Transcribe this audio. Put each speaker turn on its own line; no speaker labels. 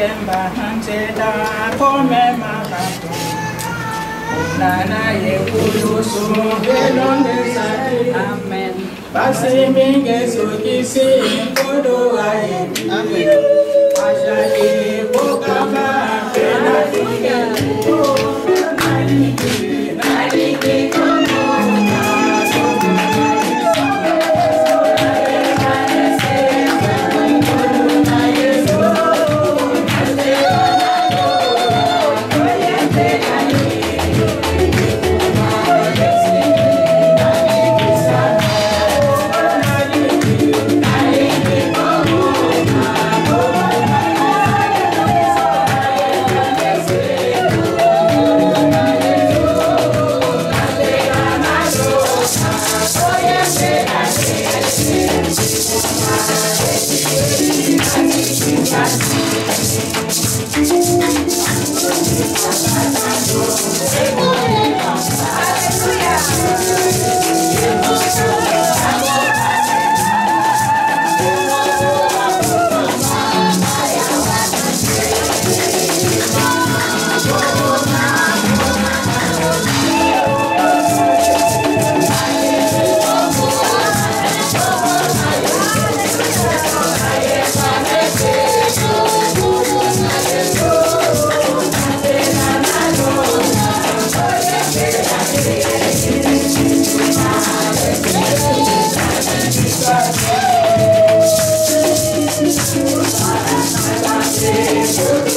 Amen.
Amen
Thank sister.